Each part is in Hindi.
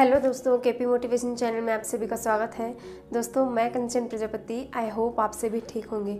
हेलो दोस्तों, केपी मोटिवेशन चैनल में आप सभी का स्वागत है। दोस्तों, मैं कंचन प्रजापति आई होप आप सभी ठीक होंगे।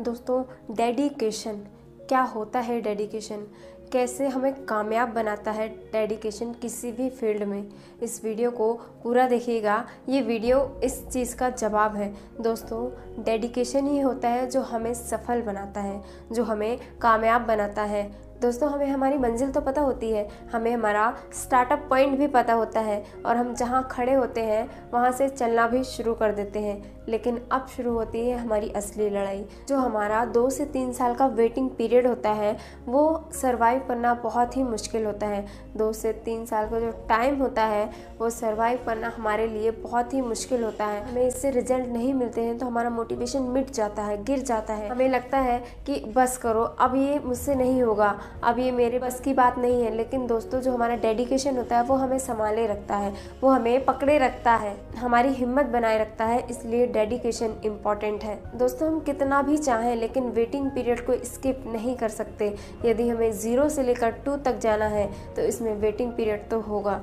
दोस्तों डेडिकेशन क्या होता है डेडिकेशन कैसे हमें कामयाब बनाता है डेडिकेशन किसी भी फ़ील्ड में, इस वीडियो को पूरा देखिएगा। ये वीडियो इस चीज़ का जवाब है। दोस्तों, डेडिकेशन ही होता है जो हमें सफल बनाता है, जो हमें कामयाब बनाता है। दोस्तों, हमें हमारी मंजिल तो पता होती है, हमें हमारा स्टार्टअप पॉइंट भी पता होता है और हम जहाँ खड़े होते हैं, वहाँ से चलना भी शुरू कर देते हैं। लेकिन अब शुरू होती है हमारी असली लड़ाई। जो हमारा दो से तीन साल का वेटिंग पीरियड होता है, वो सरवाइव करना बहुत ही मुश्किल होता है। दो से तीन साल का जो टाइम होता है, वो सरवाइव करना हमारे लिए बहुत ही मुश्किल होता है। हमें इससे रिज़ल्ट नहीं मिलते हैं तो हमारा मोटिवेशन मिट जाता है, गिर जाता है। हमें लगता है कि बस करो, अब ये मुझसे नहीं होगा, अब ये मेरे बस की बात नहीं है। लेकिन दोस्तों, जो हमारा डेडिकेशन होता है, वो हमें संभाले रखता है, वो हमें पकड़े रखता है, हमारी हिम्मत बनाए रखता है, इसलिए डेडिकेशन इंपॉर्टेंट है। दोस्तों, हम कितना भी चाहें, लेकिन वेटिंग पीरियड को स्किप नहीं कर सकते। यदि हमें ज़ीरो से लेकर टू तक जाना है तो इसमें वेटिंग पीरियड तो होगा।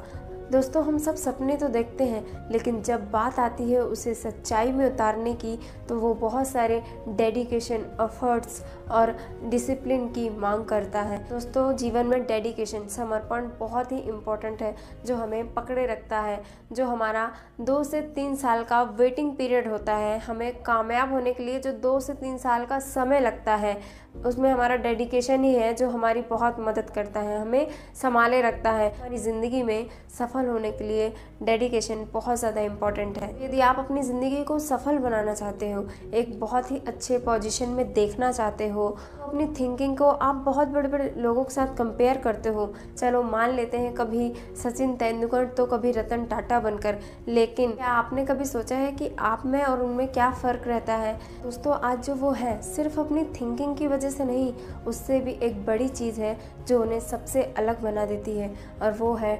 दोस्तों, हम सब सपने तो देखते हैं, लेकिन जब बात आती है उसे सच्चाई में उतारने की तो वो बहुत सारे डेडिकेशन एफर्ट्स और डिसिप्लिन की मांग करता है। दोस्तों, जीवन में डेडिकेशन समर्पण बहुत ही इम्पोर्टेंट है, जो हमें पकड़े रखता है, जो हमारा दो से तीन साल का वेटिंग पीरियड होता है। हमें कामयाब होने के लिए जो दो से तीन साल का समय लगता है, उसमें हमारा डेडिकेशन ही है, जो हमारी बहुत मदद करता है, हमें संभाले रखता है। हमारी ज़िंदगी में सफल होने के लिए डेडिकेशन बहुत ज़्यादा इंपॉर्टेंट है। यदि आप अपनी ज़िंदगी को सफल बनाना चाहते हो, एक बहुत ही अच्छे पोजीशन में देखना चाहते हो, अपनी थिंकिंग को आप बहुत बड़े बड़े लोगों के साथ कंपेयर करते हो, चलो मान लेते हैं कभी सचिन तेंदुलकर तो कभी रतन टाटा बनकर, लेकिन क्या आपने कभी सोचा है कि आप में और उनमें क्या फ़र्क रहता है? दोस्तों, आज जो वो है, सिर्फ़ अपनी थिंकिंग की वजह से नहीं, उससे भी एक बड़ी चीज़ है जो उन्हें सबसे अलग बना देती है, और वो है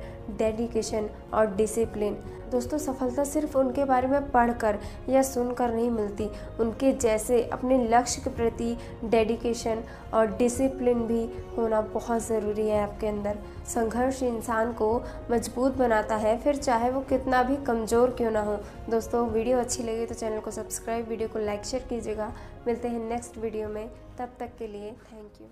डेडिकेशन और डिसिप्लिन दोस्तों, सफलता सिर्फ़ उनके बारे में पढ़कर या सुनकर नहीं मिलती। उनके जैसे अपने लक्ष्य के प्रति डेडिकेशन और डिसिप्लिन भी होना बहुत ज़रूरी है आपके अंदर। संघर्ष इंसान को मज़बूत बनाता है, फिर चाहे वो कितना भी कमज़ोर क्यों ना हो। दोस्तों, वीडियो अच्छी लगी तो चैनल को सब्सक्राइब, वीडियो को लाइक, शेयर कीजिएगा। मिलते हैं नेक्स्ट वीडियो में। तब तक के लिए थैंक यू